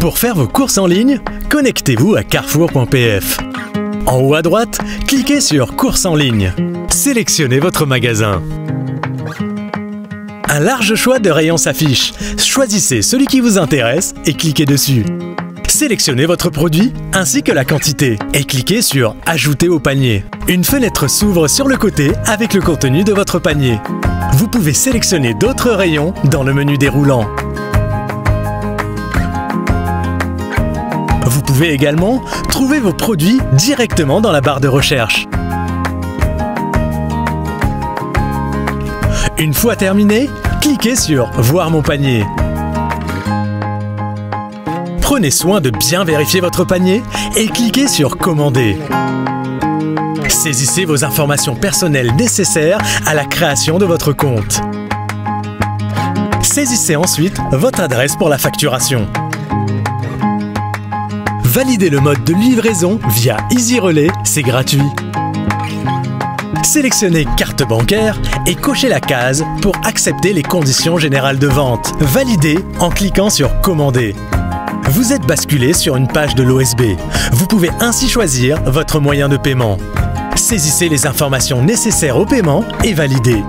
Pour faire vos courses en ligne, connectez-vous à carrefour.pf. En haut à droite, cliquez sur Courses en ligne. Sélectionnez votre magasin. Un large choix de rayons s'affiche. Choisissez celui qui vous intéresse et cliquez dessus. Sélectionnez votre produit ainsi que la quantité et cliquez sur Ajouter au panier. Une fenêtre s'ouvre sur le côté avec le contenu de votre panier. Vous pouvez sélectionner d'autres rayons dans le menu déroulant. Pouvez également trouver vos produits directement dans la barre de recherche. Une fois terminé, cliquez sur Voir mon panier. Prenez soin de bien vérifier votre panier et cliquez sur Commander. Saisissez vos informations personnelles nécessaires à la création de votre compte. Saisissez ensuite votre adresse pour la facturation. Validez le mode de livraison via Easy Relay, c'est gratuit. Sélectionnez carte bancaire et cochez la case pour accepter les conditions générales de vente. Validez en cliquant sur Commander. Vous êtes basculé sur une page de l'OSB. Vous pouvez ainsi choisir votre moyen de paiement. Saisissez les informations nécessaires au paiement et validez.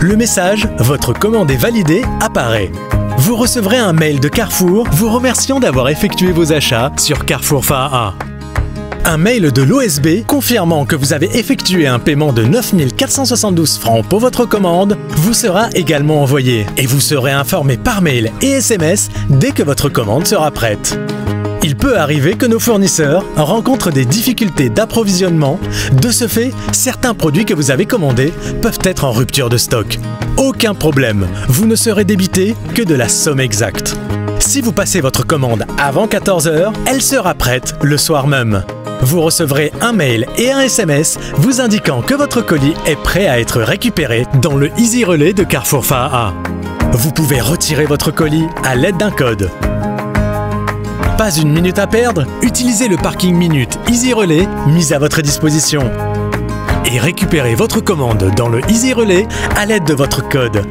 Le message « Votre commande est validée » apparaît. Vous recevrez un mail de Carrefour vous remerciant d'avoir effectué vos achats sur Carrefour FAA. Un mail de l'OSB confirmant que vous avez effectué un paiement de 9472 francs pour votre commande vous sera également envoyé et vous serez informé par mail et SMS dès que votre commande sera prête. Il peut arriver que nos fournisseurs rencontrent des difficultés d'approvisionnement. De ce fait, certains produits que vous avez commandés peuvent être en rupture de stock. Aucun problème, vous ne serez débité que de la somme exacte. Si vous passez votre commande avant 14h, elle sera prête le soir même. Vous recevrez un mail et un SMS vous indiquant que votre colis est prêt à être récupéré dans le Easy Relais de Carrefour FAA. Vous pouvez retirer votre colis à l'aide d'un code. Pas une minute à perdre Utilisez le parking minute Easy Relais mis à votre disposition. Et récupérez votre commande dans le Easy Relais à l'aide de votre code.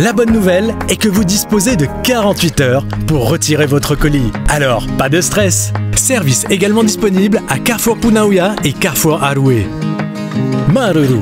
La bonne nouvelle est que vous disposez de 48 heures pour retirer votre colis. Alors, pas de stress Service également disponible à Carrefour Punaouia et Carrefour Aroué. Maruru